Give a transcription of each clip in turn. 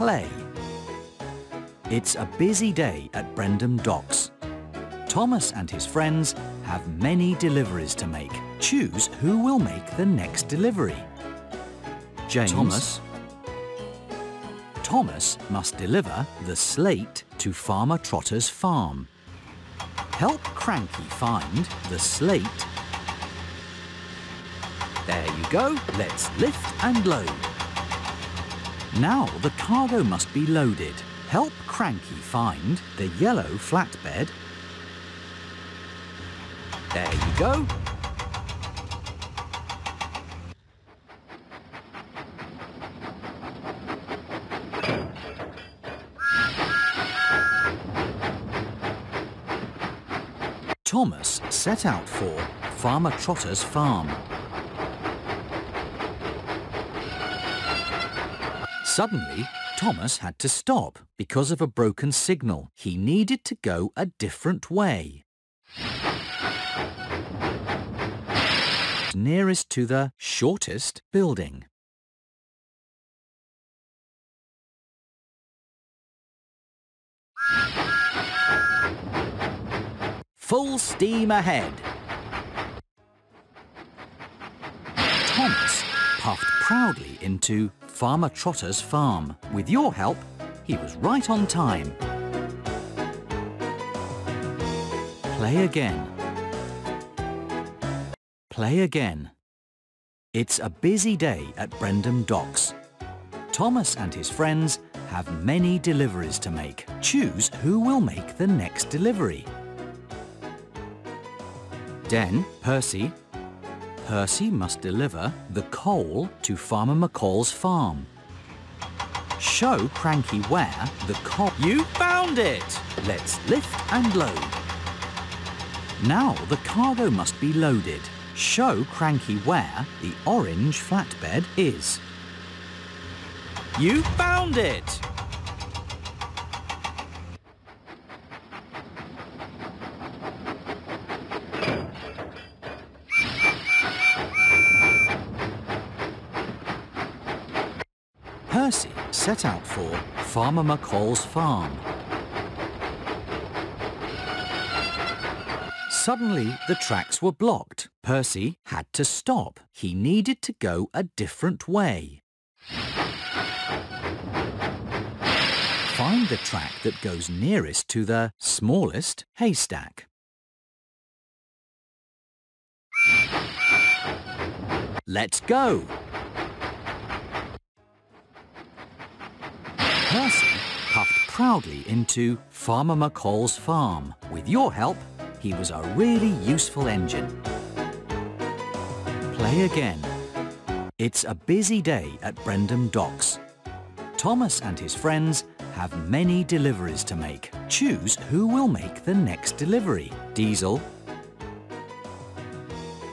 play. It's a busy day at Brendam Docks. Thomas and his friends have many deliveries to make. Choose who will make the next delivery. James. Thomas. Thomas must deliver the slate to Farmer Trotter's farm. Help Cranky find the slate. There you go. Let's lift and load. Now the cargo must be loaded. Help Cranky find the yellow flatbed. There you go. Thomas set out for Farmer Trotter's farm. Suddenly, Thomas had to stop because of a broken signal. He needed to go a different way. Nearest to the shortest building. Full steam ahead. Thomas puffed proudly into Farmer Trotter's farm. With your help, he was right on time. Play again. Play again. It's a busy day at Brendam Docks. Thomas and his friends have many deliveries to make. Choose who will make the next delivery. Den, Percy. Percy must deliver the coal to Farmer McColl's farm. Show Cranky where the coal... You found it! Let's lift and load. Now the cargo must be loaded. Show Cranky where the orange flatbed is. You found it! Percy set out for Farmer McColl's farm. Suddenly, the tracks were blocked. Percy had to stop. He needed to go a different way. Find the track that goes nearest to the smallest haystack. Let's go! Puffed proudly into Farmer McColl's farm. With your help, he was a really useful engine. Play again. It's a busy day at Brendam Docks. Thomas and his friends have many deliveries to make. Choose who will make the next delivery. Diesel.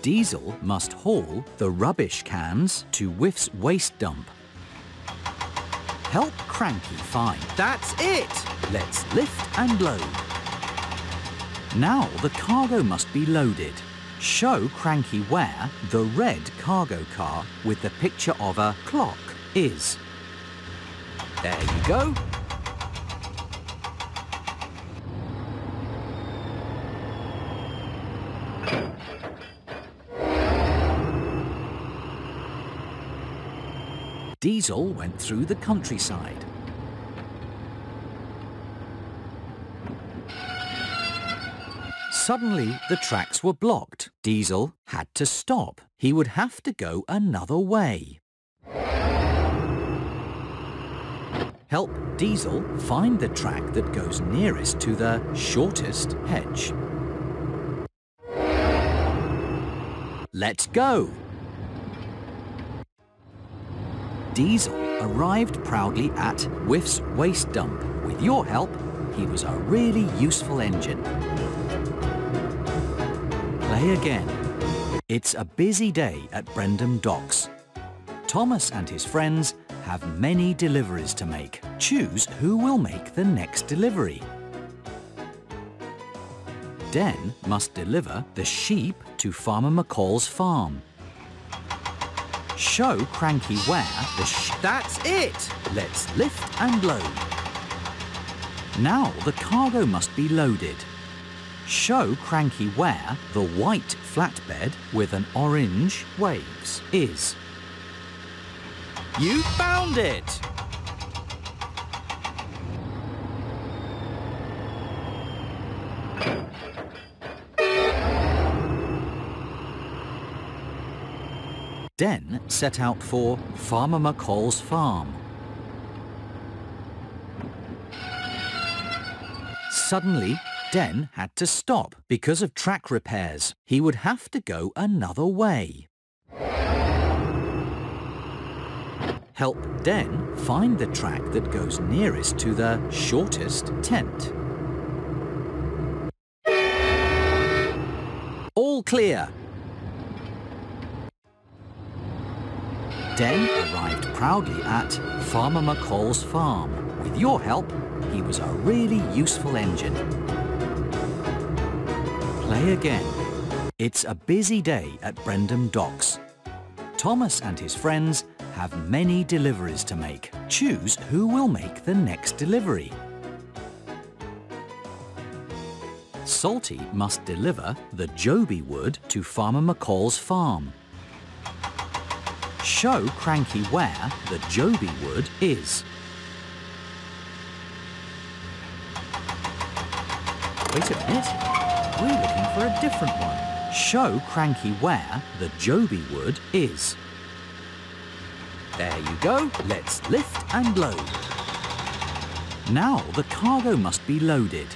Diesel must haul the rubbish cans to Whiff's waste dump. Help Cranky find. That's it! Let's lift and load. Now the cargo must be loaded. Show Cranky where the red cargo car with the picture of a clock is. There you go. Diesel went through the countryside. Suddenly, the tracks were blocked. Diesel had to stop. He would have to go another way. Help Diesel find the track that goes nearest to the shortest hedge. Let's go! Diesel arrived proudly at Whiff's waste dump. With your help, he was a really useful engine. Play again. It's a busy day at Brendam Docks. Thomas and his friends have many deliveries to make. Choose who will make the next delivery. Den must deliver the sheep to Farmer McColl's farm. Show Cranky where the sh... That's it! Let's lift and load. Now the cargo must be loaded. Show Cranky where the white flatbed with an orange waves is. You found it! Den set out for Farmer McColl's farm. Suddenly, Den had to stop because of track repairs. He would have to go another way. Help Den find the track that goes nearest to the shortest tent. All clear. Den arrived proudly at Farmer McColl's farm. With your help, he was a really useful engine. Play again. It's a busy day at Brendam Docks. Thomas and his friends have many deliveries to make. Choose who will make the next delivery. Salty must deliver the Jobi wood to Farmer McColl's farm. Show Cranky where the Jobi wood is. Wait a minute. We're looking for a different one. Show Cranky where the Jobi wood is. There you go. Let's lift and load. Now the cargo must be loaded.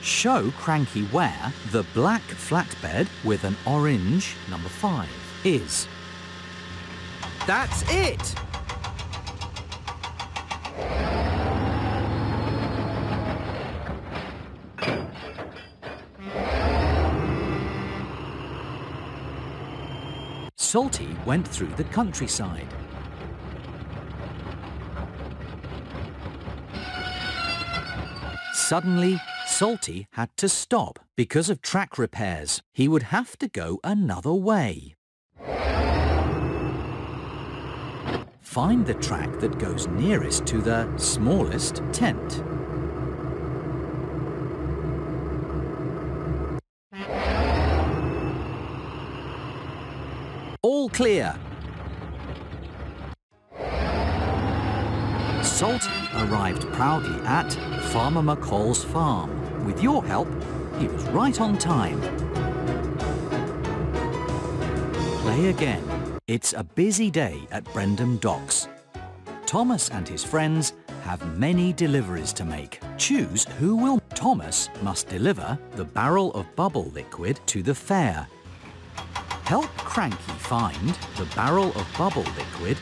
Show Cranky where the black flatbed with an orange number 5 is. That's it! Salty went through the countryside. Suddenly, Salty had to stop because of track repairs. He would have to go another way. Find the track that goes nearest to the smallest tent. All clear. Salty arrived proudly at Farmer McColl's farm. With your help, he was right on time. Play again. It's a busy day at Brendam Docks. Thomas and his friends have many deliveries to make. Choose who will. Thomas must deliver the barrel of bubble liquid to the fair. Help Cranky find the barrel of bubble liquid.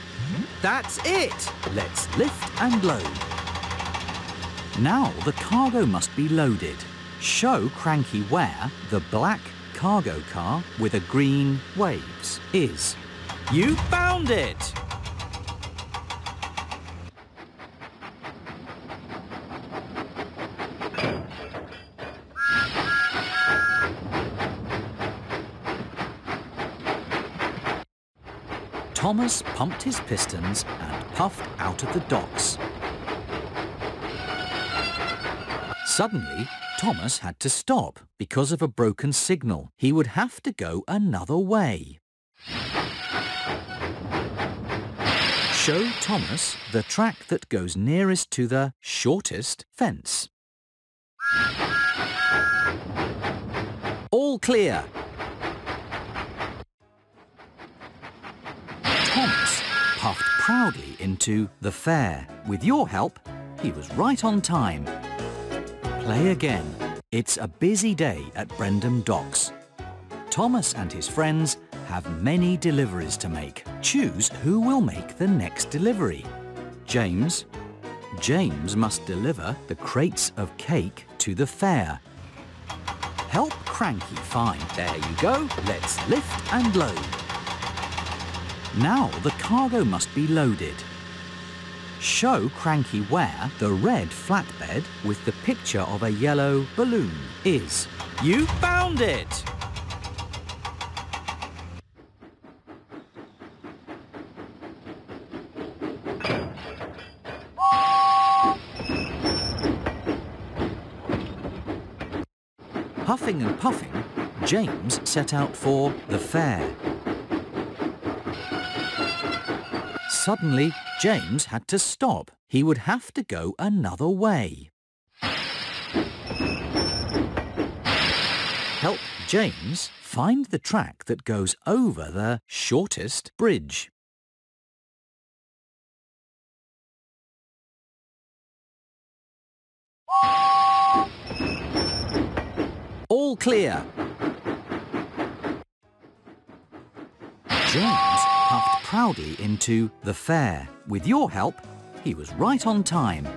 That's it! Let's lift and load. Now the cargo must be loaded. Show Cranky where the black cargo car with a green waves is. You found it! Thomas pumped his pistons and puffed out of the docks. Suddenly, Thomas had to stop because of a broken signal. He would have to go another way. Show Thomas the track that goes nearest to the shortest fence. All clear. Thomas puffed proudly into the fair. With your help, he was right on time. Play again. It's a busy day at Brendam Docks. Thomas and his friends have many deliveries to make. Choose who will make the next delivery. James. James must deliver the crates of cake to the fair. Help Cranky find. There you go. Let's lift and load. Now the cargo must be loaded. Show Cranky where the red flatbed with the picture of a yellow balloon is. You found it! Huffing and puffing, James set out for the fair. Suddenly, James had to stop. He would have to go another way. Help James find the track that goes over the shortest bridge. All clear. James puffed proudly into the fair. With your help, he was right on time.